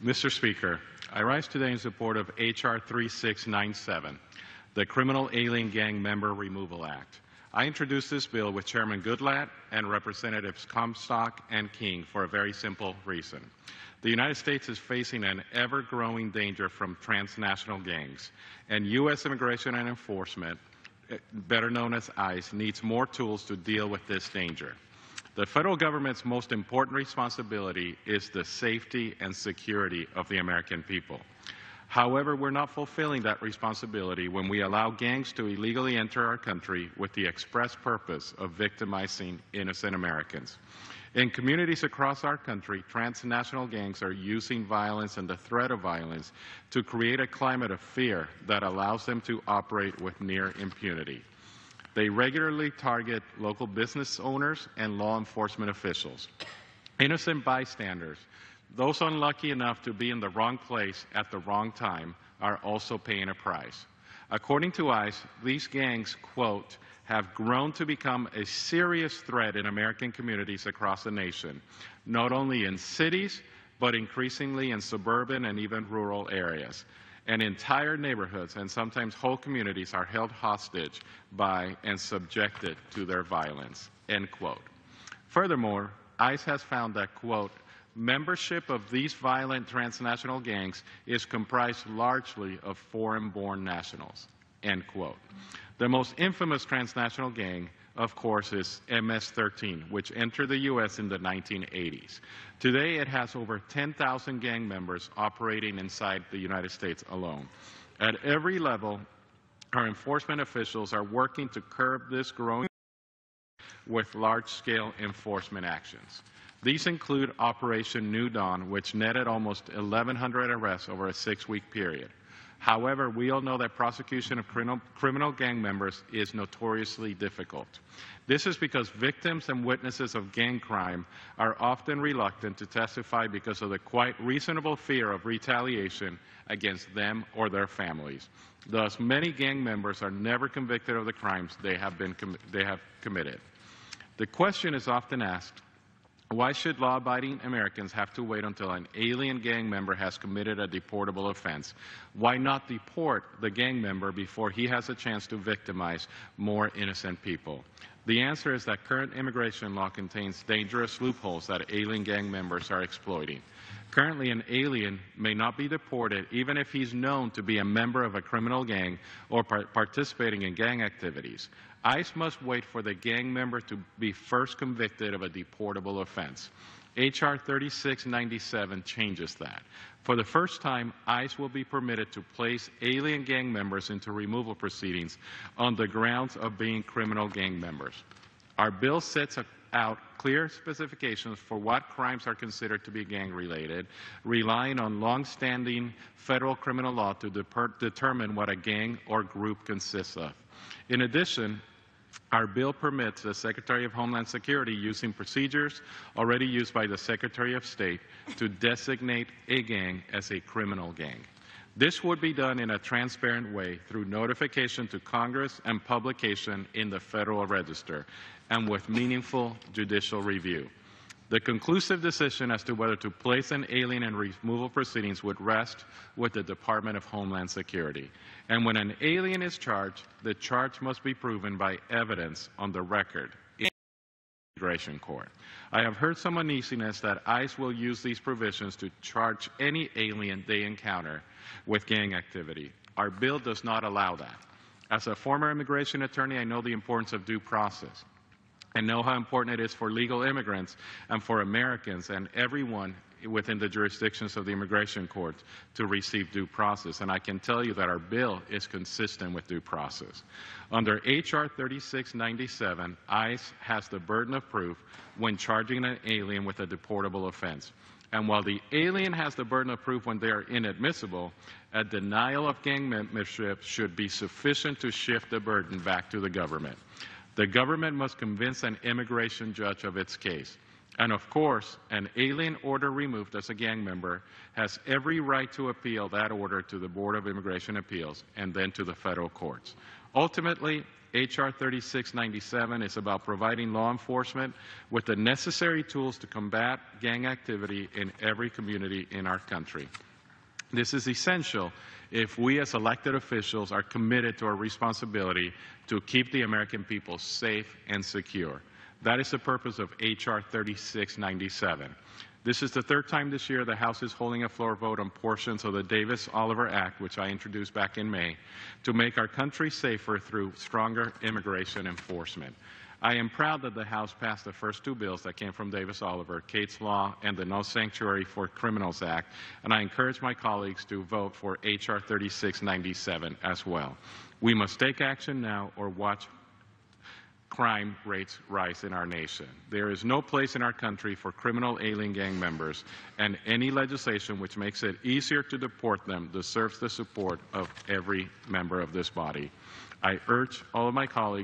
Mr. Speaker, I rise today in support of H.R. 3697, the Criminal Alien Gang Member Removal Act. I introduced this bill with Chairman Goodlatte and Representatives Comstock and King for a very simple reason. The United States is facing an ever growing danger from transnational gangs, and U.S. immigration and enforcement, eh, better known as ICE, needs more tools to deal with this danger. The federal government's most important responsibility is the safety and security of the American people. However, we're not fulfilling that responsibility when we allow gangs to illegally enter our country with the express purpose of victimizing innocent Americans. In communities across our country, transnational gangs are using violence and the threat of violence to create a climate of fear that allows them to operate with near impunity. They regularly target local business owners and law enforcement officials. Innocent bystanders, those unlucky enough to be in the wrong place at the wrong time, are also paying a price. According to ICE, these gangs, quote, have grown to become a serious threat in American communities across the nation, not only in cities, but increasingly in suburban and even rural areas and entire neighborhoods and sometimes whole communities are held hostage by and subjected to their violence, end quote. Furthermore, ICE has found that, quote, membership of these violent transnational gangs is comprised largely of foreign-born nationals, end quote. The most infamous transnational gang of course, is MS-13, which entered the U.S. in the 1980s. Today, it has over 10,000 gang members operating inside the United States alone. At every level, our enforcement officials are working to curb this growing with large-scale enforcement actions. These include Operation New Dawn, which netted almost 1,100 arrests over a six-week period. However, we all know that prosecution of criminal, criminal, gang members is notoriously difficult. This is because victims and witnesses of gang crime are often reluctant to testify because of the quite reasonable fear of retaliation against them or their families. Thus, many gang members are never convicted of the crimes they have, been they have committed. The question is often asked, why should law abiding Americans have to wait until an alien gang member has committed a deportable offense? Why not deport the gang member before he has a chance to victimize more innocent people? The answer is that current immigration law contains dangerous loopholes that alien gang members are exploiting. Currently, an alien may not be deported even if he's known to be a member of a criminal gang or par participating in gang activities. ICE must wait for the gang member to be first convicted of a deportable offense. H.R. 3697 changes that. For the first time, ICE will be permitted to place alien gang members into removal proceedings on the grounds of being criminal gang members. Our bill sets out clear specifications for what crimes are considered to be gang related, relying on long-standing federal criminal law to determine what a gang or group consists of. In addition, our bill permits the Secretary of Homeland Security using procedures already used by the Secretary of State to designate a gang as a criminal gang. This would be done in a transparent way through notification to Congress and publication in the Federal Register and with meaningful judicial review. The conclusive decision as to whether to place an alien in removal proceedings would rest with the Department of Homeland Security. And when an alien is charged, the charge must be proven by evidence on the record in the immigration court. I have heard some uneasiness that ICE will use these provisions to charge any alien they encounter with gang activity. Our bill does not allow that. As a former immigration attorney, I know the importance of due process and know how important it is for legal immigrants and for Americans and everyone within the jurisdictions of the immigration court to receive due process. And I can tell you that our bill is consistent with due process. Under H.R. 3697, ICE has the burden of proof when charging an alien with a deportable offense. And while the alien has the burden of proof when they are inadmissible, a denial of gang membership should be sufficient to shift the burden back to the government. The government must convince an immigration judge of its case. And of course, an alien order removed as a gang member has every right to appeal that order to the Board of Immigration Appeals and then to the federal courts. Ultimately, H.R. 3697 is about providing law enforcement with the necessary tools to combat gang activity in every community in our country. This is essential if we as elected officials are committed to our responsibility to keep the American people safe and secure. That is the purpose of H.R. 3697. This is the third time this year the House is holding a floor vote on portions of the Davis Oliver Act, which I introduced back in May, to make our country safer through stronger immigration enforcement. I am proud that the House passed the first two bills that came from Davis Oliver, Kate's Law and the No Sanctuary for Criminals Act, and I encourage my colleagues to vote for H.R. 3697 as well. We must take action now or watch crime rates rise in our nation. There is no place in our country for criminal alien gang members, and any legislation which makes it easier to deport them deserves the support of every member of this body. I urge all of my colleagues